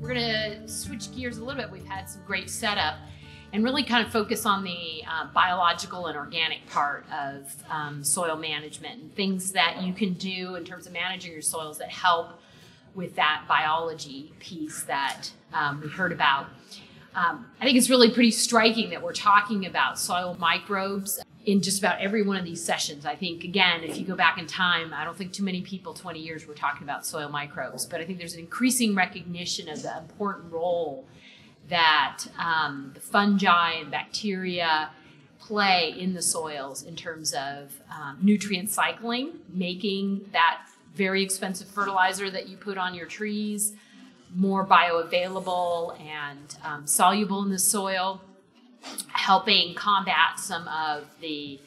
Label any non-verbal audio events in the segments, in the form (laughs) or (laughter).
We're going to switch gears a little bit. We've had some great setup and really kind of focus on the uh, biological and organic part of um, soil management and things that you can do in terms of managing your soils that help with that biology piece that um, we heard about. Um, I think it's really pretty striking that we're talking about soil microbes in just about every one of these sessions. I think, again, if you go back in time, I don't think too many people 20 years were talking about soil microbes, but I think there's an increasing recognition of the important role that um, the fungi and bacteria play in the soils in terms of um, nutrient cycling, making that very expensive fertilizer that you put on your trees more bioavailable and um, soluble in the soil, helping combat some of the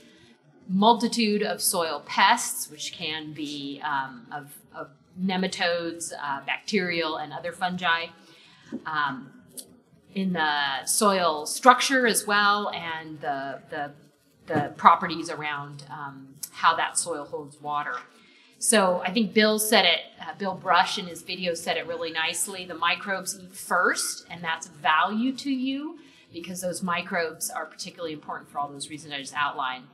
multitude of soil pests, which can be um, of, of, nematodes, uh, bacterial, and other fungi. Um, in the soil structure as well, and the, the, the properties around um, how that soil holds water. So I think Bill said it, uh, Bill Brush in his video said it really nicely. The microbes eat first, and that's value to you because those microbes are particularly important for all those reasons I just outlined.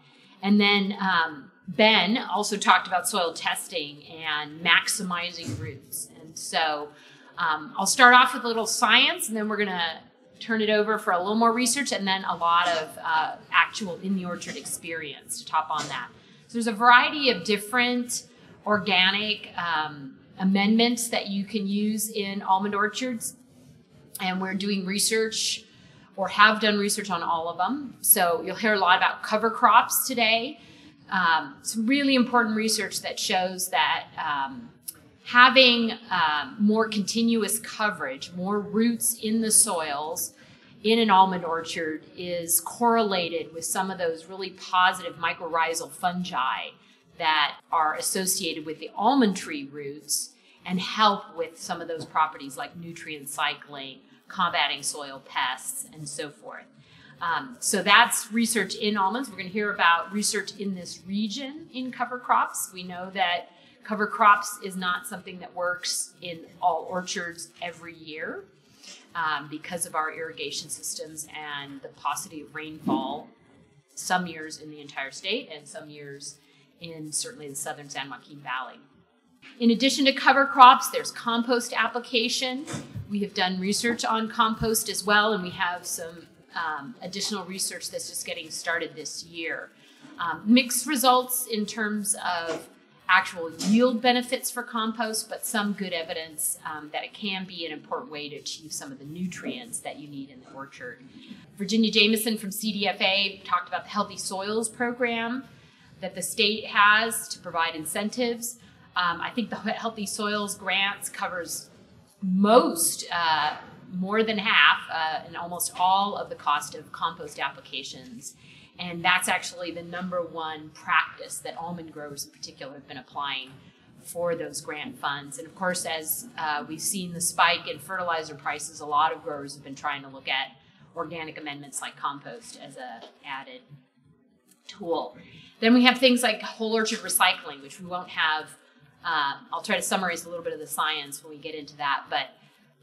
And then um, Ben also talked about soil testing and maximizing roots. And so um, I'll start off with a little science, and then we're going to turn it over for a little more research, and then a lot of uh, actual in the orchard experience to top on that. So there's a variety of different organic um, amendments that you can use in almond orchards. And we're doing research or have done research on all of them. So you'll hear a lot about cover crops today. Um, some really important research that shows that um, having um, more continuous coverage, more roots in the soils in an almond orchard is correlated with some of those really positive mycorrhizal fungi that are associated with the almond tree roots and help with some of those properties like nutrient cycling, combating soil pests, and so forth. Um, so that's research in almonds. We're going to hear about research in this region in cover crops. We know that cover crops is not something that works in all orchards every year um, because of our irrigation systems and the paucity of rainfall some years in the entire state and some years in certainly the southern San Joaquin Valley. In addition to cover crops, there's compost application. We have done research on compost as well, and we have some um, additional research that's just getting started this year. Um, mixed results in terms of actual yield benefits for compost, but some good evidence um, that it can be an important way to achieve some of the nutrients that you need in the orchard. Virginia Jameson from CDFA talked about the Healthy Soils program that the state has to provide incentives. Um, I think the Healthy Soils grants covers most, uh, more than half, uh, and almost all of the cost of compost applications. And that's actually the number one practice that almond growers in particular have been applying for those grant funds. And of course, as uh, we've seen the spike in fertilizer prices, a lot of growers have been trying to look at organic amendments like compost as a added tool. Then we have things like whole orchard recycling, which we won't have. Uh, I'll try to summarize a little bit of the science when we get into that, but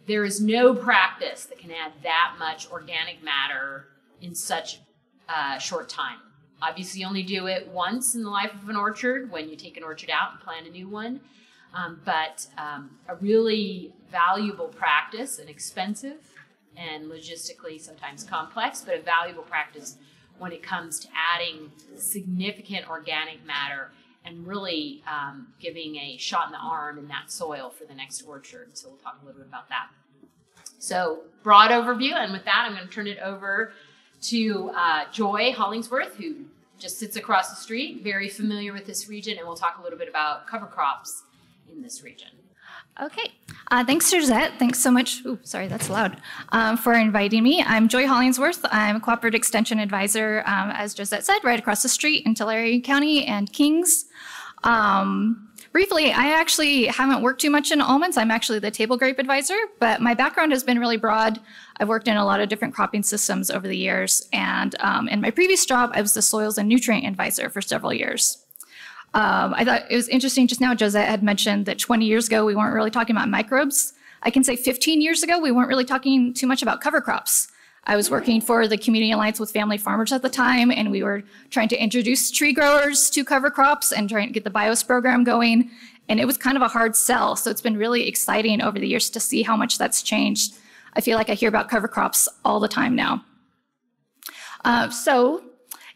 there is no practice that can add that much organic matter in such a short time. Obviously, you only do it once in the life of an orchard when you take an orchard out and plant a new one. Um, but um, a really valuable practice and expensive and logistically sometimes complex, but a valuable practice when it comes to adding significant organic matter and really um, giving a shot in the arm in that soil for the next orchard. So we'll talk a little bit about that. So broad overview, and with that, I'm going to turn it over to uh, Joy Hollingsworth, who just sits across the street, very familiar with this region, and we'll talk a little bit about cover crops in this region. Okay. Uh, thanks, Josette. Thanks so much. Ooh, sorry, that's loud. Um, for inviting me. I'm Joy Hollingsworth. I'm a cooperative extension advisor, um, as Josette said, right across the street in Tulare County and Kings. Um, briefly, I actually haven't worked too much in almonds. I'm actually the table grape advisor, but my background has been really broad. I've worked in a lot of different cropping systems over the years. And um, in my previous job, I was the soils and nutrient advisor for several years. Um, I thought it was interesting just now, Josette had mentioned that 20 years ago, we weren't really talking about microbes I can say 15 years ago, we weren't really talking too much about cover crops. I was working for the Community Alliance with Family Farmers at the time, and we were trying to introduce tree growers to cover crops and trying to get the BIOS program going. And it was kind of a hard sell. So it's been really exciting over the years to see how much that's changed. I feel like I hear about cover crops all the time now. Uh, so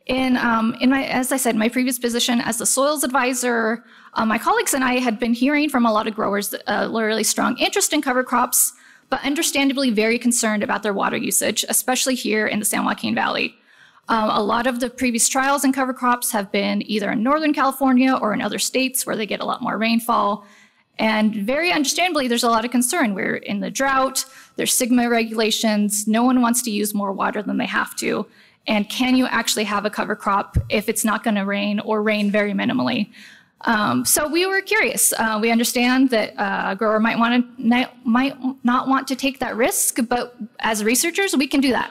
in, um, in my, as I said, my previous position as the soils advisor, uh, my colleagues and I had been hearing from a lot of growers a really strong interest in cover crops, but understandably very concerned about their water usage, especially here in the San Joaquin Valley. Um, a lot of the previous trials in cover crops have been either in Northern California or in other states where they get a lot more rainfall. And very understandably, there's a lot of concern. We're in the drought, there's SGMA regulations, no one wants to use more water than they have to. And can you actually have a cover crop if it's not going to rain or rain very minimally? Um, so we were curious. Uh, we understand that uh, a grower might want to might not want to take that risk, but as researchers, we can do that.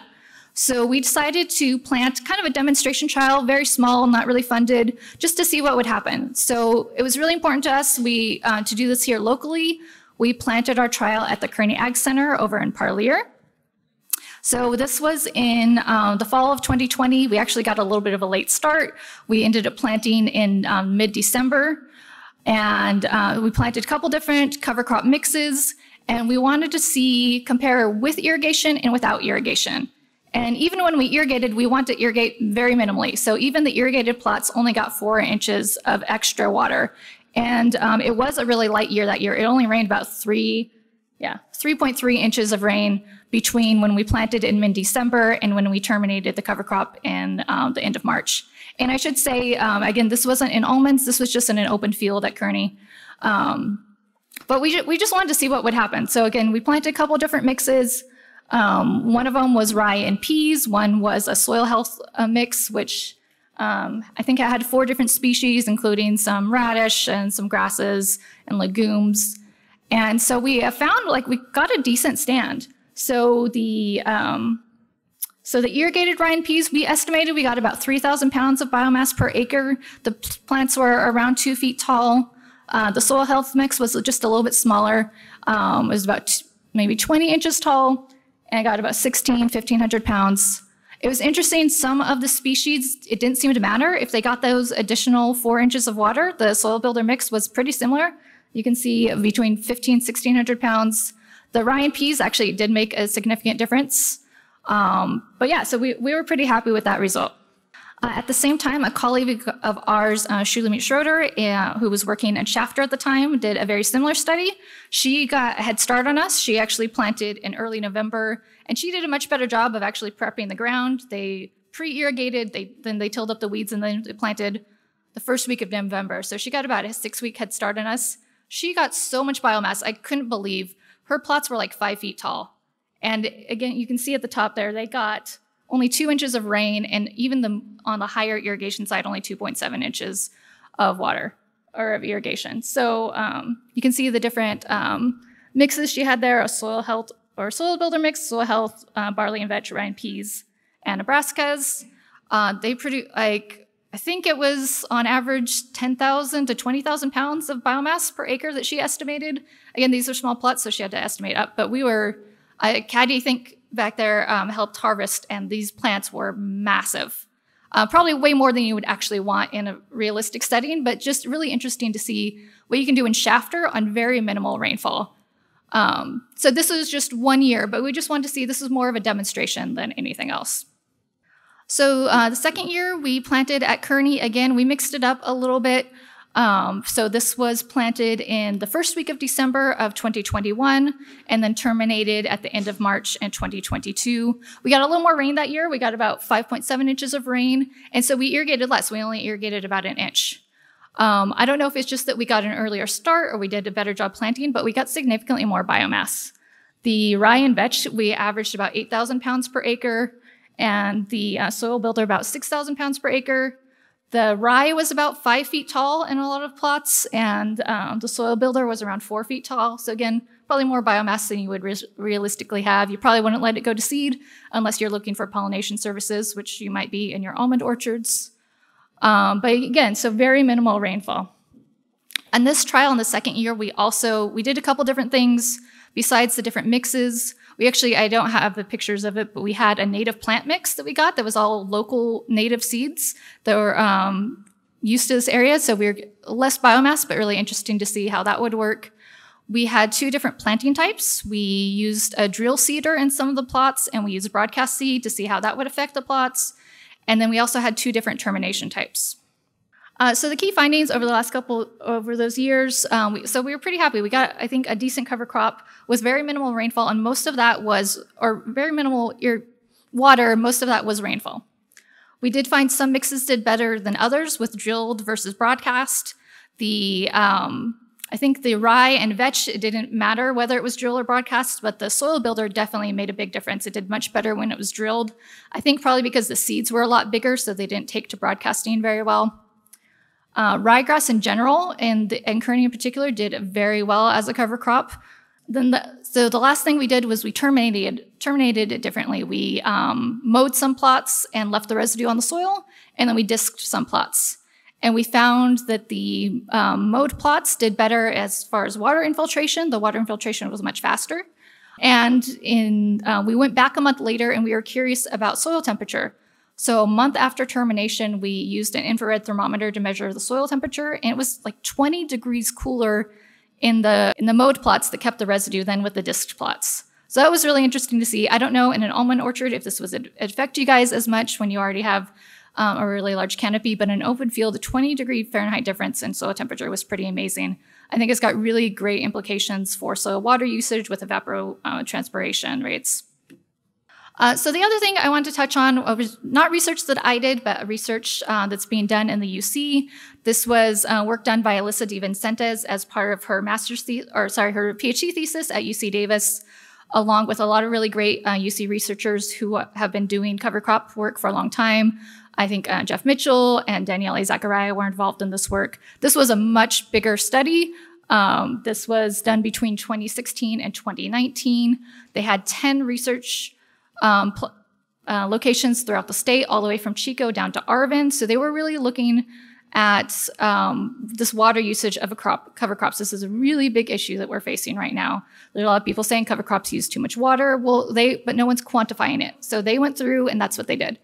So we decided to plant kind of a demonstration trial, very small, not really funded, just to see what would happen. So it was really important to us we uh, to do this here locally. We planted our trial at the Kearney Ag Center over in Parlier. So this was in uh, the fall of 2020. We actually got a little bit of a late start. We ended up planting in um, mid-December, and uh, we planted a couple different cover crop mixes, and we wanted to see compare with irrigation and without irrigation. And even when we irrigated, we want to irrigate very minimally. So even the irrigated plots only got four inches of extra water. And um, it was a really light year that year. It only rained about three, yeah, 3.3 inches of rain between when we planted in mid-December and when we terminated the cover crop in um, the end of March. And I should say, um, again, this wasn't in almonds. This was just in an open field at Kearney. Um, but we, we just wanted to see what would happen. So again, we planted a couple different mixes. Um, one of them was rye and peas. One was a soil health uh, mix, which um, I think it had four different species, including some radish and some grasses and legumes. And so we found like we got a decent stand. So the um, so the irrigated and peas, we estimated we got about 3,000 pounds of biomass per acre. The plants were around two feet tall. Uh, the soil health mix was just a little bit smaller. Um, it was about maybe 20 inches tall and I got about 16, 1,500 pounds. It was interesting, some of the species, it didn't seem to matter. If they got those additional four inches of water, the soil builder mix was pretty similar. You can see between 15, 1,600 pounds. The Ryan peas actually did make a significant difference. Um, but yeah, so we, we were pretty happy with that result. Uh, at the same time, a colleague of ours, uh, Shulamit Schroeder, uh, who was working at Shafter at the time, did a very similar study. She got a head start on us. She actually planted in early November, and she did a much better job of actually prepping the ground. They pre-irrigated, they, then they tilled up the weeds, and then they planted the first week of November. So she got about a six-week head start on us. She got so much biomass, I couldn't believe. Her plots were like five feet tall. And again, you can see at the top there, they got only two inches of rain, and even the on the higher irrigation side, only 2.7 inches of water or of irrigation. So um, you can see the different um, mixes she had there: a soil health or soil builder mix, soil health, uh, barley and vetch, rye and peas, and brassicas. Uh, they produce like I think it was on average 10,000 to 20,000 pounds of biomass per acre that she estimated. Again, these are small plots, so she had to estimate up. But we were, I, Caddy, I think back there um, helped harvest, and these plants were massive. Uh, probably way more than you would actually want in a realistic setting, but just really interesting to see what you can do in Shafter on very minimal rainfall. Um, so this was just one year, but we just wanted to see this is more of a demonstration than anything else. So uh, the second year we planted at Kearney again. We mixed it up a little bit. Um, so this was planted in the first week of December of 2021 and then terminated at the end of March in 2022. We got a little more rain that year. We got about 5.7 inches of rain. And so we irrigated less. We only irrigated about an inch. Um, I don't know if it's just that we got an earlier start or we did a better job planting, but we got significantly more biomass. The rye and vetch, we averaged about 8,000 pounds per acre, and the uh, soil builder about 6,000 pounds per acre. The rye was about five feet tall in a lot of plots, and um, the soil builder was around four feet tall. So again, probably more biomass than you would re realistically have. You probably wouldn't let it go to seed unless you're looking for pollination services, which you might be in your almond orchards. Um, but again, so very minimal rainfall. And this trial in the second year, we also we did a couple different things besides the different mixes. We actually I don't have the pictures of it, but we had a native plant mix that we got that was all local native seeds that were um, used to this area. So we are less biomass, but really interesting to see how that would work. We had two different planting types. We used a drill seeder in some of the plots, and we used broadcast seed to see how that would affect the plots. And then we also had two different termination types. Uh, so the key findings over the last couple over those years, um, we, so we were pretty happy. We got, I think, a decent cover crop with very minimal rainfall, and most of that was, or very minimal water. Most of that was rainfall. We did find some mixes did better than others with drilled versus broadcast. The um, I think the rye and vetch, it didn't matter whether it was drilled or broadcast, but the soil builder definitely made a big difference. It did much better when it was drilled. I think probably because the seeds were a lot bigger, so they didn't take to broadcasting very well. Uh, ryegrass in general, and, the, Kearney in particular, did very well as a cover crop. Then the, so the last thing we did was we terminated terminated it differently. We um, mowed some plots and left the residue on the soil, and then we disked some plots. And we found that the um, mowed plots did better as far as water infiltration. The water infiltration was much faster. And in, uh, we went back a month later and we were curious about soil temperature. So a month after termination, we used an infrared thermometer to measure the soil temperature, and it was like 20 degrees cooler in the in the mowed plots that kept the residue than with the disc plots. So that was really interesting to see. I don't know in an almond orchard if this would affect you guys as much when you already have um, a really large canopy, but in an open field, a 20 degree Fahrenheit difference in soil temperature was pretty amazing. I think it's got really great implications for soil water usage with evapotranspiration rates. Uh, so the other thing I wanted to touch on was not research that I did, but research uh, that's being done in the UC. This was uh, work done by Alyssa DeVincentis as part of her master's thesis, or sorry, her PhD thesis at UC Davis, along with a lot of really great UC uh, researchers who have been doing cover crop work for a long time. I think uh, Jeff Mitchell and Daniele Zaccaria were involved in this work. This was a much bigger study. Um, this was done between 2016 and 2019. They had 10 research um, uh, locations throughout the state, all the way from Chico down to Arvin. So they were really looking at um, this water usage of a crop, cover crops. This is a really big issue that we're facing right now. There are a lot of people saying cover crops use too much water. Well, they, but no one's quantifying it. So they went through and that's what they did.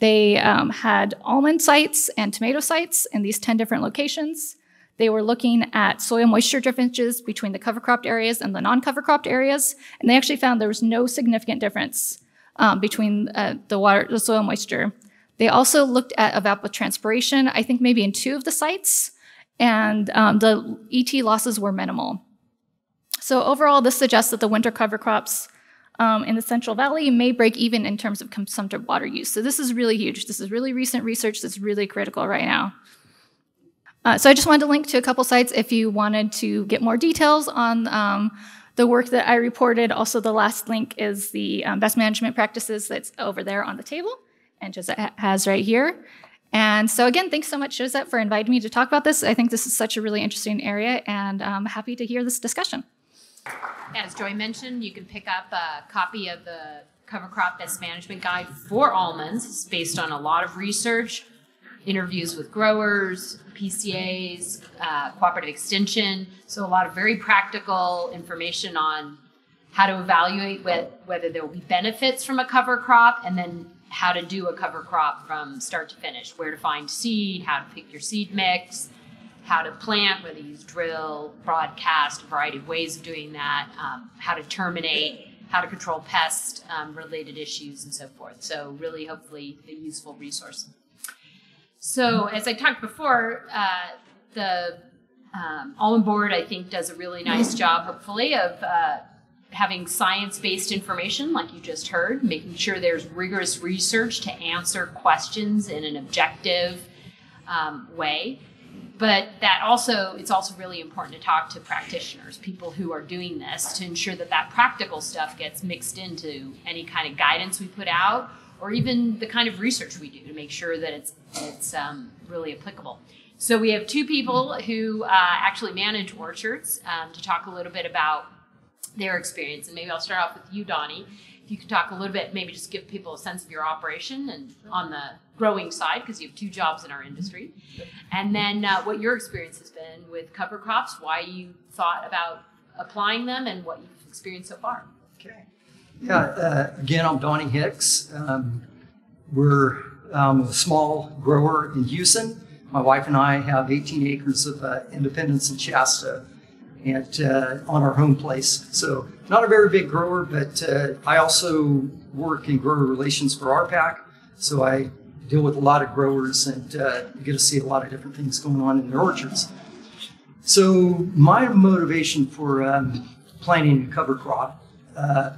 They um, had almond sites and tomato sites in these 10 different locations. They were looking at soil moisture differences between the cover cropped areas and the non cover cropped areas, and they actually found there was no significant difference um, between uh, the water, the soil moisture. They also looked at evapotranspiration, I think maybe in two of the sites, and um, the ET losses were minimal. So overall, this suggests that the winter cover crops um, in the Central Valley may break even in terms of consumptive water use. So this is really huge. This is really recent research that's really critical right now. Uh, so I just wanted to link to a couple sites if you wanted to get more details on um, the work that I reported. Also, the last link is the um, best management practices that's over there on the table and Josette has right here. And so again, thanks so much, Josette, for inviting me to talk about this. I think this is such a really interesting area and I'm happy to hear this discussion. As Joy mentioned, you can pick up a copy of the Cover Crop Best Management Guide for almonds. It's based on a lot of research, interviews with growers, PCAs, uh, cooperative extension. So, a lot of very practical information on how to evaluate whether there will be benefits from a cover crop and then how to do a cover crop from start to finish, where to find seed, how to pick your seed mix, how to plant, whether you use drill, broadcast, a variety of ways of doing that, um, how to terminate, how to control pest um, related issues, and so forth. So, really, hopefully, a useful resource. So, as I talked before, uh, the um, Almond Board, I think, does a really nice job, hopefully, of uh, having science based information, like you just heard, making sure there's rigorous research to answer questions in an objective um, way. But that also it's also really important to talk to practitioners people who are doing this to ensure that that practical stuff gets mixed into any kind of guidance we put out or even the kind of research we do to make sure that it's it's um, really applicable so we have two people who uh, actually manage orchards um, to talk a little bit about their experience and maybe i'll start off with you donnie if you could talk a little bit, maybe just give people a sense of your operation and on the growing side, because you have two jobs in our industry, and then uh, what your experience has been with cover crops, why you thought about applying them, and what you've experienced so far. Okay. Yeah, uh, again, I'm Donnie Hicks. Um, we're um, a small grower in Houston. My wife and I have 18 acres of uh, Independence and Shasta and uh, on our home place. So not a very big grower, but uh, I also work in grower relations for RPAC. So I deal with a lot of growers and uh, get to see a lot of different things going on in their orchards. So my motivation for um, planting a cover crop uh,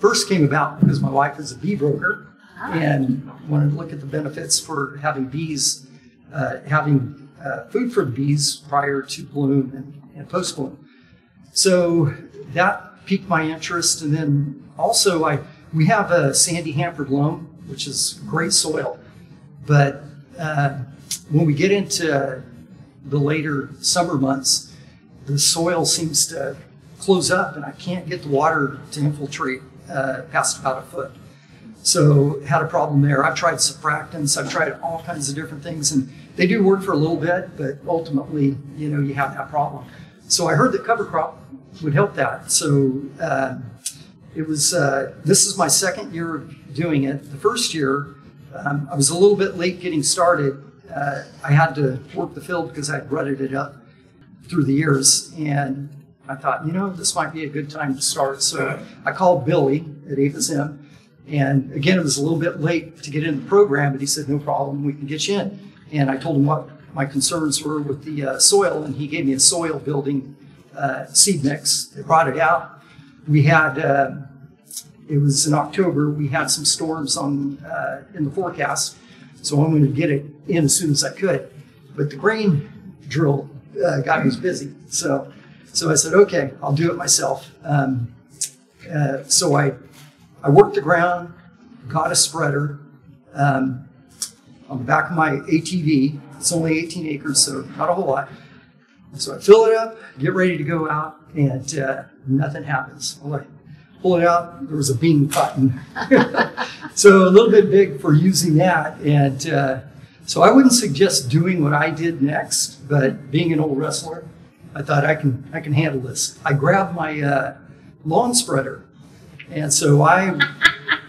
first came about because my wife is a bee broker and wanted to look at the benefits for having bees, uh, having uh, food for the bees prior to bloom and, and post bloom. So that piqued my interest, and then also I we have a sandy Hanford loam, which is great soil, but uh, when we get into the later summer months, the soil seems to close up, and I can't get the water to infiltrate uh, past about a foot. So had a problem there. I've tried surfactants, I've tried all kinds of different things, and they do work for a little bit, but ultimately, you know, you have that problem. So I heard that cover crop would help that. So uh, it was. Uh, this is my second year of doing it. The first year, um, I was a little bit late getting started. Uh, I had to work the field because I'd rutted it up through the years, and I thought, you know, this might be a good time to start. So I called Billy at Apis and again, it was a little bit late to get in the program, but he said, no problem, we can get you in. And I told him what my concerns were with the uh, soil, and he gave me a soil building uh, seed mix. They brought it out. We had, uh, it was in October, we had some storms on uh, in the forecast, so I'm going to get it in as soon as I could. But the grain drill uh, guy was busy, so so I said, okay, I'll do it myself. Um, uh, so I I worked the ground, got a spreader um, on the back of my ATV. It's only 18 acres, so not a whole lot. So I fill it up, get ready to go out, and uh, nothing happens. Well, pull it out, there was a bean cutting. (laughs) so a little bit big for using that. And uh, so I wouldn't suggest doing what I did next, but being an old wrestler, I thought I can I can handle this. I grabbed my uh, lawn spreader and so I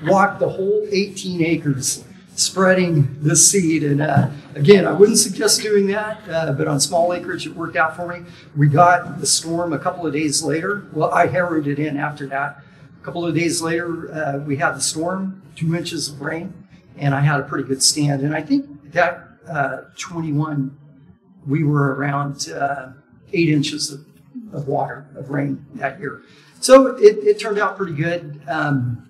walked the whole 18 acres spreading this seed. And uh, again, I wouldn't suggest doing that, uh, but on small acreage, it worked out for me. We got the storm a couple of days later. Well, I harrowed it in after that. A couple of days later, uh, we had the storm, two inches of rain, and I had a pretty good stand. And I think that uh, 21, we were around uh, eight inches of, of water, of rain that year. So it, it turned out pretty good. Um,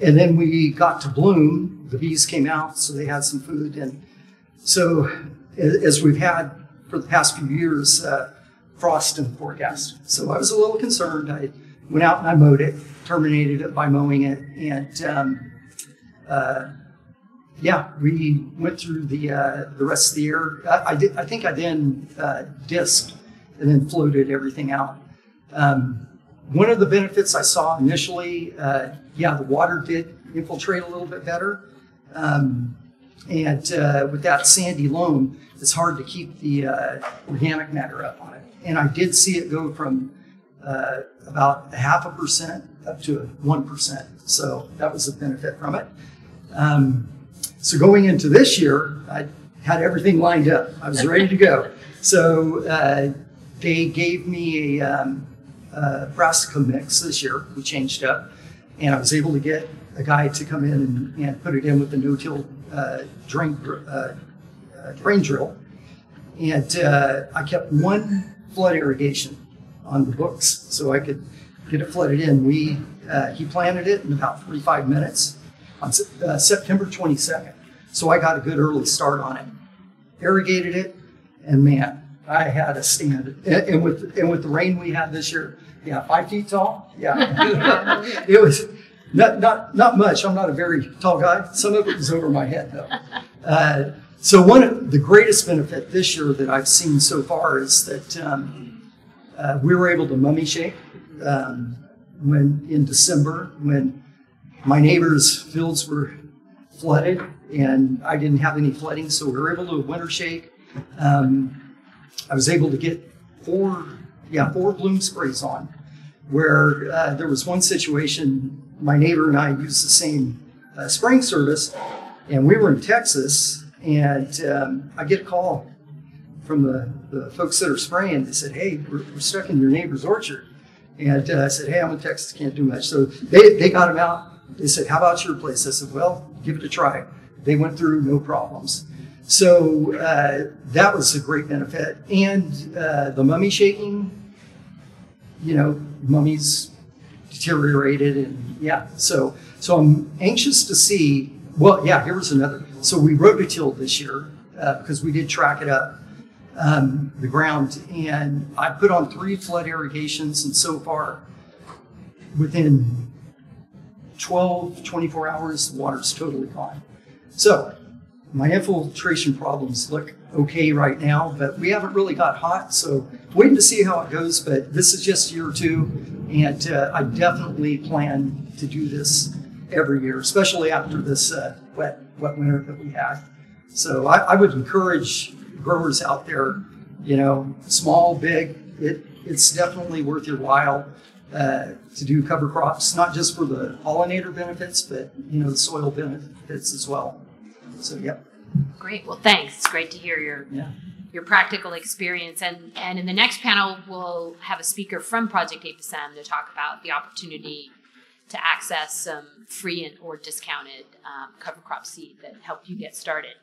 and then we got to bloom. The bees came out, so they had some food. And so, as we've had for the past few years, uh, frost in the forecast. So I was a little concerned. I went out and I mowed it, terminated it by mowing it, and um, uh, yeah, we went through the uh, the rest of the year. I, I, did. I think I then uh, disked and then floated everything out. Um, one of the benefits I saw initially, uh, yeah, the water did infiltrate a little bit better. Um, and uh, with that sandy loam, it's hard to keep the uh, organic matter up on it. And I did see it go from uh, about a half a percent up to 1%. So that was a benefit from it. Um, so going into this year, I had everything lined up. I was ready to go. So uh, they gave me a, um, uh, brassica mix this year. We changed up, and I was able to get a guy to come in and, and put it in with the no-till uh, drain, uh, uh drain drill. And uh, I kept one flood irrigation on the books so I could get it flooded in. We uh, he planted it in about 45 minutes on September 22nd. So I got a good early start on it. Irrigated it, and man, I had a stand. And, and, with and with the rain we had this year, yeah, five feet tall. Yeah, (laughs) it was not not not much. I'm not a very tall guy. Some of it was over my head though. Uh, so one of the greatest benefit this year that I've seen so far is that um, uh, we were able to mummy shake. Um, when in December when my neighbors' fields were flooded and I didn't have any flooding, so we were able to winter shake. Um, I was able to get four, yeah, four bloom sprays on. Where uh, there was one situation, my neighbor and I used the same uh, spraying service, and we were in Texas, and um, I get a call from the, the folks that are spraying. They said, "Hey, we're, we're stuck in your neighbor's orchard," and uh, I said, "Hey, I'm in Texas, can't do much." So they they got him out. They said, "How about your place?" I said, "Well, give it a try." They went through no problems. So uh, that was a great benefit. And uh, the mummy shaking, you know, mummies deteriorated, and yeah. So so I'm anxious to see. Well, yeah. Here was another. So we rototilled this year uh, because we did track it up. Um, the ground, and I put on three flood irrigations, and so far, within 12, 24 hours, the water's totally gone. So my infiltration problems look okay right now, but we haven't really got hot. So waiting to see how it goes. But this is just year two, and uh, I definitely plan to do this every year, especially after this uh, wet wet winter that we had. So I, I, would encourage growers out there, you know, small, big, it, it's definitely worth your while uh, to do cover crops, not just for the pollinator benefits, but you know, the soil benefits as well. So, yep. Great. Well, thanks. It's great to hear your yeah. your practical experience. And and in the next panel, we'll have a speaker from Project Apis m. to talk about the opportunity to access some free and or discounted um, cover crop seed that help you get started.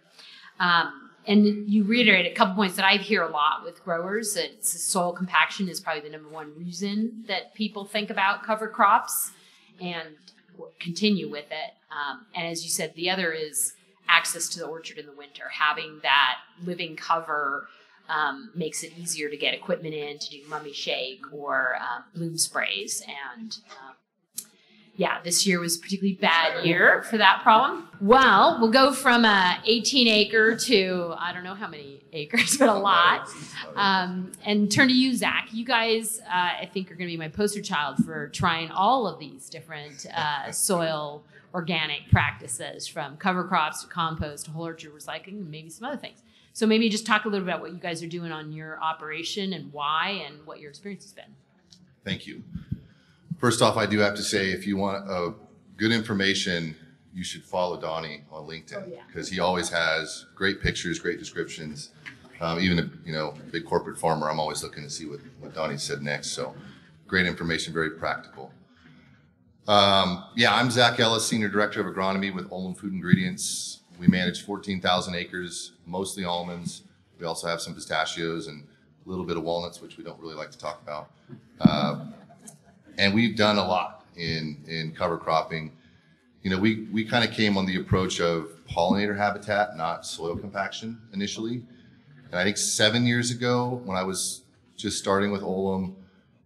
Um, and you reiterate a couple points that I hear a lot with growers. That soil compaction is probably the number one reason that people think about cover crops and continue with it. Um, and as you said, the other is access to the orchard in the winter. Having that living cover um, makes it easier to get equipment in to do mummy shake or um, bloom sprays. And um, yeah, this year was a particularly bad year for that problem. Well, we'll go from a 18 acre to I don't know how many acres, but a lot. Um, and turn to you, Zach. You guys, uh, I think, are going to be my poster child for trying all of these different uh, soil organic practices from cover crops to compost to whole orchard recycling and maybe some other things. So maybe just talk a little bit about what you guys are doing on your operation and why and what your experience has been. Thank you. First off, I do have to say if you want uh, good information, you should follow Donnie on LinkedIn because oh, yeah. he always has great pictures, great descriptions. Um, even a you know big corporate farmer, I'm always looking to see what, what Donnie said next. So great information, very practical. Um, yeah, I'm Zach Ellis, Senior Director of Agronomy with Olam Food Ingredients. We manage 14,000 acres, mostly almonds. We also have some pistachios and a little bit of walnuts, which we don't really like to talk about. Uh, and we've done a lot in, in cover cropping. You know, we, we kind of came on the approach of pollinator habitat, not soil compaction initially. And I think seven years ago, when I was just starting with Olam,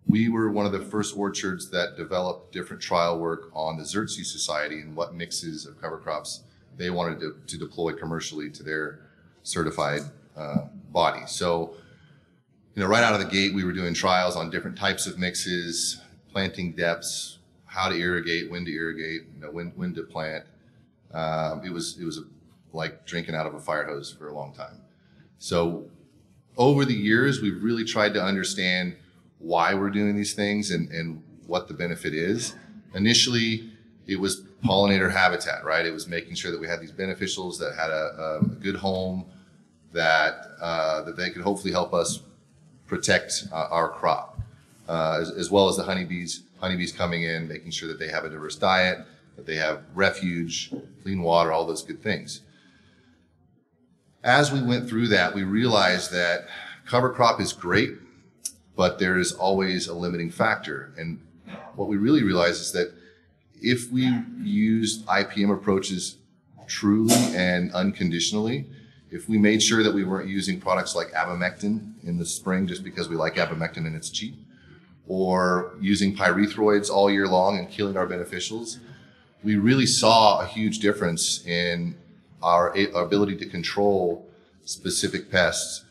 we were one of the first orchards that developed different trial work on the Xerces Society and what mixes of cover crops they wanted to, to deploy commercially to their certified uh, body. So, you know, right out of the gate, we were doing trials on different types of mixes, planting depths, how to irrigate, when to irrigate, you know, when, when to plant. Um, it was it was a, like drinking out of a fire hose for a long time. So, over the years, we've really tried to understand why we're doing these things and, and what the benefit is. Initially, it was pollinator habitat, right? It was making sure that we had these beneficials that had a, a good home, that uh, that they could hopefully help us protect uh, our crop, uh, as, as, well as the honeybees. Honeybees coming in, making sure that they have a diverse diet, that they have refuge, clean water, all those good things. As we went through that, we realized that cover crop is great but there is always a limiting factor. And what we really realize is that if we used IPM approaches truly and unconditionally, if we made sure that we weren't using products like abamectin in the spring just because we like abamectin and it's cheap, or using pyrethroids all year long and killing our beneficials, we really saw a huge difference in our, our ability to control specific pests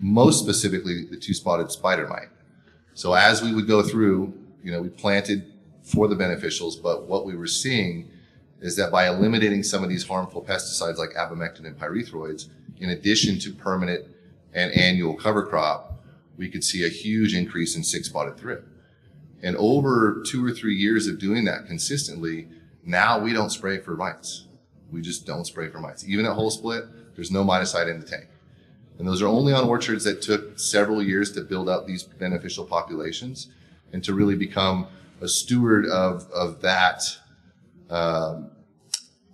most specifically the two-spotted spider mite. So as we would go through, you know, we planted for the beneficials. But what we were seeing is that by eliminating some of these harmful pesticides like abamectin and pyrethroids, in addition to permanent and annual cover crop, we could see a huge increase in six spotted thrip. And over two or three years of doing that consistently, now we don't spray for mites. We just don't spray for mites. Even at hull split, there's no miticide in the tank. And those are only on orchards that took several years to build up these beneficial populations and to really become a steward of, of that um,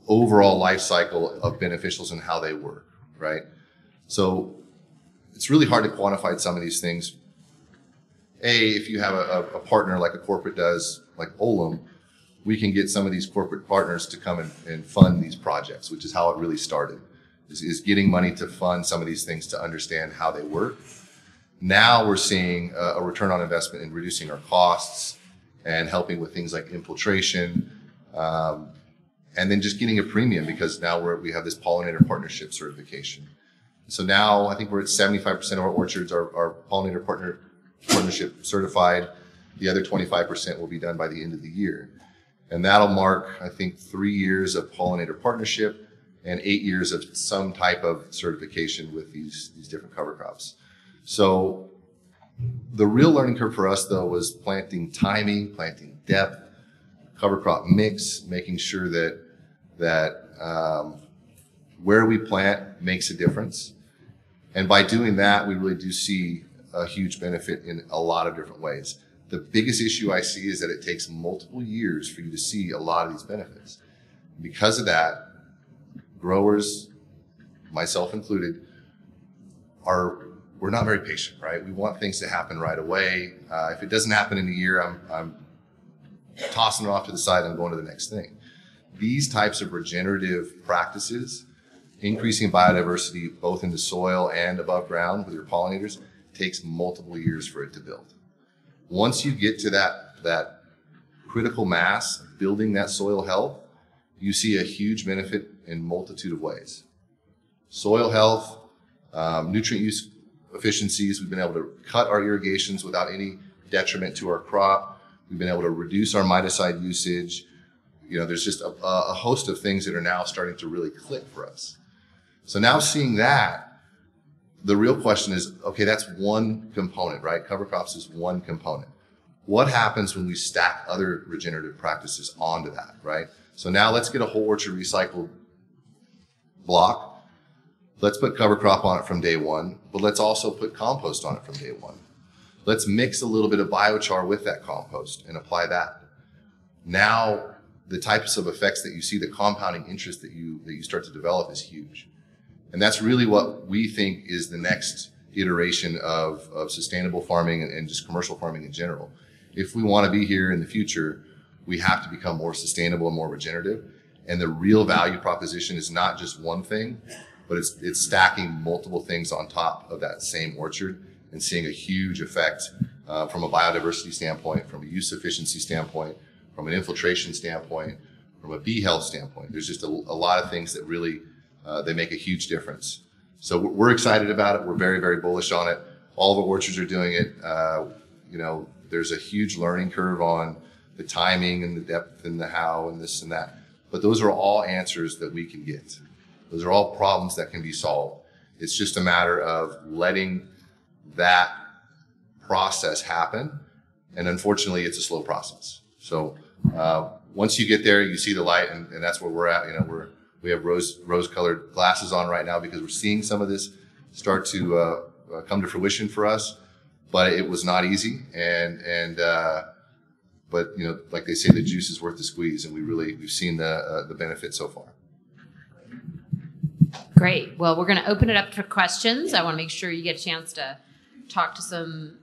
overall life cycle of beneficials and how they work, right? So it's really hard to quantify some of these things. A, if you have a, a partner like a corporate does, like Olam, we can get some of these corporate partners to come and, and fund these projects, which is how it really started, is, is, getting money to fund some of these things to understand how they work. Now we're seeing a, a return on investment in reducing our costs and helping with things like infiltration, um, and then just getting a premium because now we have this pollinator partnership certification. So now I think we're at 75% of our orchards are, are pollinator partner partnership certified. The other 25% will be done by the end of the year. And that'll mark, I think, three years of pollinator partnership and eight years of some type of certification with these, these different cover crops. So the real learning curve for us though was planting timing, planting depth, cover crop mix, making sure that that um, where we plant makes a difference. And by doing that, we really do see a huge benefit in a lot of different ways. The biggest issue I see is that it takes multiple years for you to see a lot of these benefits. Because of that, growers, myself included, are we're not very patient, right? We want things to happen right away. Uh, if it doesn't happen in a year, I'm, I'm tossing it off to the side and going to the next thing. These types of regenerative practices, increasing biodiversity both in the soil and above ground with your pollinators, takes multiple years for it to build. Once you get to that, that critical mass, building that soil health, you see a huge benefit in multitude of ways. Soil health, um, nutrient use efficiencies, we've been able to cut our irrigations without any detriment to our crop. We've been able to reduce our miticide usage. You know, there's just a, a host of things that are now starting to really click for us. So now seeing that, the real question is, okay, that's one component, right? Cover crops is one component. What happens when we stack other regenerative practices onto that, right? So now let's get a whole orchard recycled block. Let's put cover crop on it from day one, but let's also put compost on it from day one. Let's mix a little bit of biochar with that compost and apply that. Now, the types of effects that you see, the compounding interest that you that you start to develop is huge. And that's really what we think is the next iteration of, of sustainable farming and, and just commercial farming in general. If we want to be here in the future, we have to become more sustainable and more regenerative. And the real value proposition is not just one thing, but it's, it's stacking multiple things on top of that same orchard and seeing a huge effect uh, from a biodiversity standpoint, from a use efficiency standpoint, from an infiltration standpoint, from a bee health standpoint. There's just a, a lot of things that really uh, they make a huge difference. So we're excited about it. We're very, very bullish on it. All the orchards are doing it. Uh, you know, there's a huge learning curve on the timing and the depth and the how and this and that. But those are all answers that we can get. Those are all problems that can be solved. It's just a matter of letting that process happen. And unfortunately, it's a slow process. So uh, once you get there, you see the light, and, and that's where we're at. You know, we're we have rose rose colored glasses on right now because we're seeing some of this start to uh, uh, come to fruition for us. But it was not easy, and and uh, but you know, like they say, the juice is worth the squeeze, and we really we've seen the uh, the benefit so far. Great. Well, we're going to open it up for questions. I want to make sure you get a chance to talk to some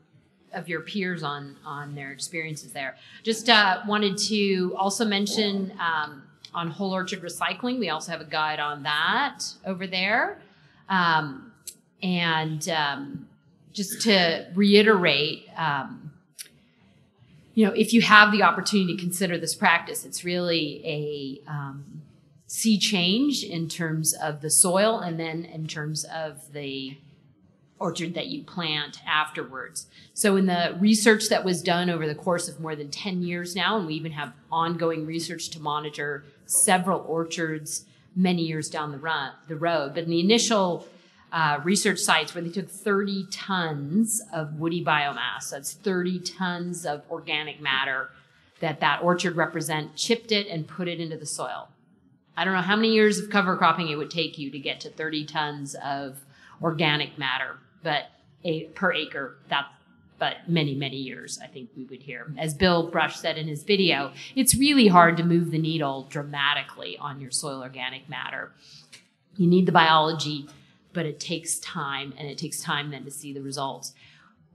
of your peers on on their experiences there. Just uh, wanted to also mention um, on whole orchard recycling. We also have a guide on that over there. Um, and um, just to reiterate, um, you know, if you have the opportunity to consider this practice, it's really a um, sea change in terms of the soil and then in terms of the orchard that you plant afterwards. So, in the research that was done over the course of more than 10 years now, and we even have ongoing research to monitor several orchards many years down the, run, the road. But in the initial uh, research sites where they took 30 tons of woody biomass, that's 30 tons of organic matter that that orchard represent, chipped it and put it into the soil. I don't know how many years of cover cropping it would take you to get to 30 tons of organic matter, but a, per acre, that but many, many years, I think we would hear. As Bill Brush said in his video, it's really hard to move the needle dramatically on your soil organic matter. You need the biology, but it takes time, and it takes time then to see the results.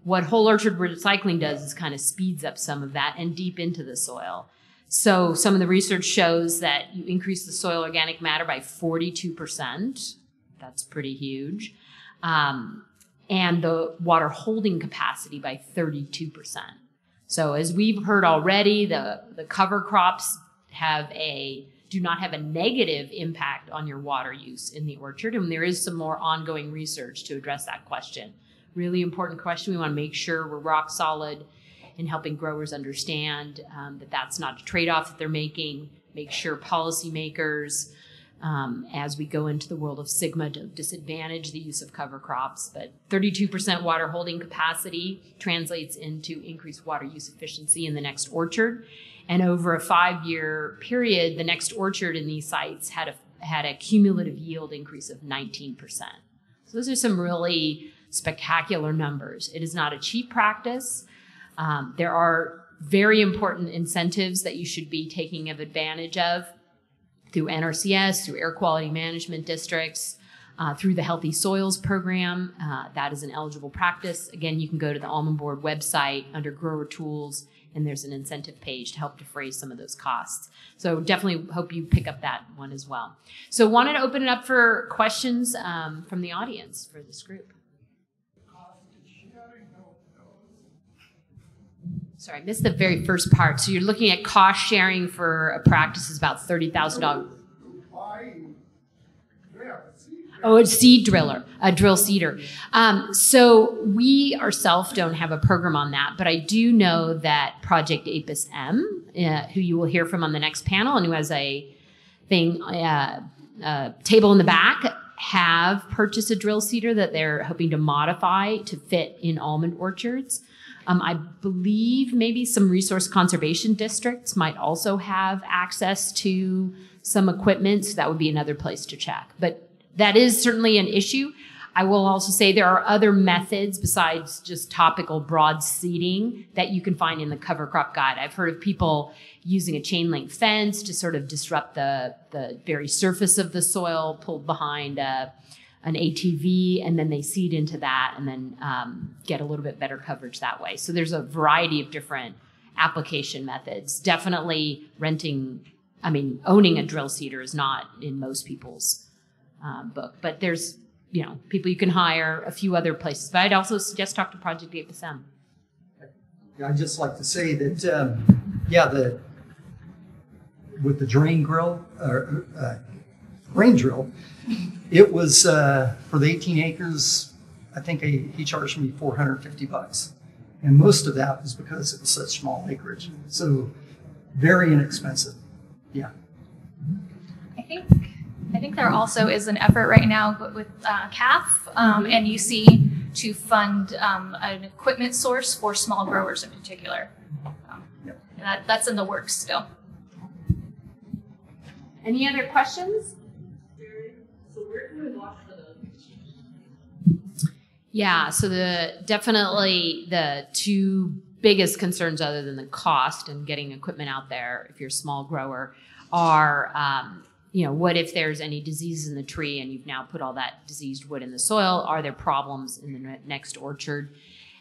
What whole orchard recycling does is kind of speeds up some of that and deep into the soil. So some of the research shows that you increase the soil organic matter by 42%. That's pretty huge. Um, and the water holding capacity by 32%. So as we've heard already, the, the cover crops have a do not have a negative impact on your water use in the orchard. And there is some more ongoing research to address that question. Really important question. We want to make sure we're rock solid in helping growers understand um, that that's not a trade off that they're making. Make sure policymakers, um, as we go into the world of SGMA to disadvantage the use of cover crops. But 32% water holding capacity translates into increased water use efficiency in the next orchard. And over a five year period, the next orchard in these sites had a, had a cumulative yield increase of 19%. So those are some really spectacular numbers. It is not a cheap practice. Um, there are very important incentives that you should be taking advantage of through NRCS, through air quality management districts, uh, through the Healthy Soils program. Uh, that is an eligible practice. Again, you can go to the Almond Board website under grower tools, and there's an incentive page to help defray some of those costs. So definitely hope you pick up that one as well. So wanted to open it up for questions um, from the audience for this group. Sorry, I missed the very first part. So you're looking at cost sharing for a practice is about thirty thousand dollars. Oh, a seed driller, a drill seeder. Um, so we ourselves don't have a program on that, but I do know that Project Apis m, uh, who you will hear from on the next panel, and who has a thing, uh, uh, table in the back, have purchased a drill seeder that they're hoping to modify to fit in almond orchards. Um, I believe maybe some resource conservation districts might also have access to some equipment. So that would be another place to check. But that is certainly an issue. I will also say there are other methods besides just topical broad seeding that you can find in the cover crop guide. I've heard of people using a chain link fence to sort of disrupt the, the very surface of the soil, pulled behind a, an ATV, and then they seed into that and then um, get a little bit better coverage that way. So there's a variety of different application methods. Definitely renting, I mean, owning a drill seeder is not in most people's um, book, but there's you know people you can hire, a few other places. But I'd also suggest talk to Project Apis I'd just like to say that, um, yeah, the with the drain grill or uh, rain drill, it was uh, for the 18 acres. I think he, he charged me 450 bucks, and most of that was because it was such small acreage. So very inexpensive. Yeah. I think I think there also is an effort right now with uh, CAF um, and UC to fund um, an equipment source for small growers in particular. Um, Yep. that, that's in the works still. Any other questions? Yeah, so the definitely the two biggest concerns, other than the cost and getting equipment out there, if you're a small grower, are um, you know what if there's any disease in the tree and you've now put all that diseased wood in the soil? Are there problems in the next orchard?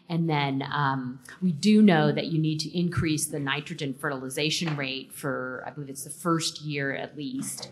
And then um, we do know that you need to increase the nitrogen fertilization rate for, I believe it's the first year at least,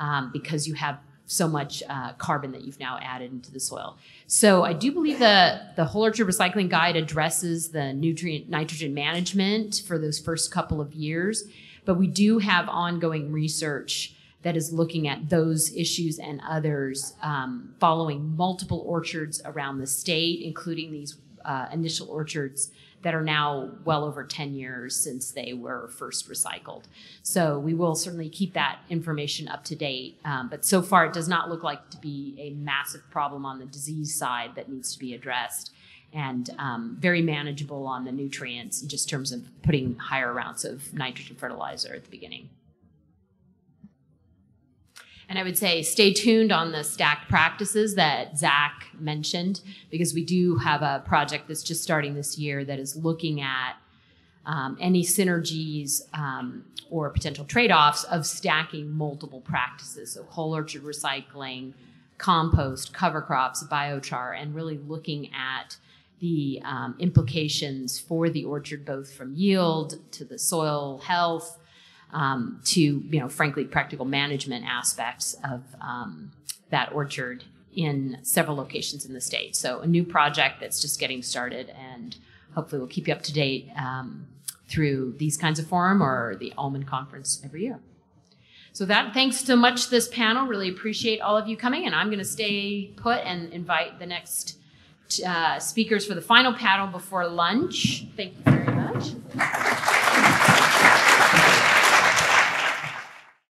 um, because you have so much uh, carbon that you've now added into the soil. So I do believe the the whole orchard recycling guide addresses the nutrient nitrogen management for those first couple of years, but we do have ongoing research that is looking at those issues and others, um, following multiple orchards around the state, including these uh, initial orchards that are now well over 10 years since they were first recycled. So we will certainly keep that information up to date. Um, but so far, it does not look like to be a massive problem on the disease side that needs to be addressed. And um, very manageable on the nutrients, in just terms of putting higher amounts of nitrogen fertilizer at the beginning. And I would say stay tuned on the stacked practices that Zach mentioned, because we do have a project that's just starting this year that is looking at um, any synergies um, or potential trade offs of stacking multiple practices. So, whole orchard recycling, compost, cover crops, biochar, and really looking at the um, implications for the orchard, both from yield to the soil health um, to you know frankly practical management aspects of um, that orchard in several locations in the state. So a new project that's just getting started, and hopefully we'll keep you up to date um, through these kinds of forum or the Almond Conference every year. So that thanks so much this panel. Really appreciate all of you coming, and I'm going to stay put and invite the next uh, speakers for the final panel before lunch. Thank you very much.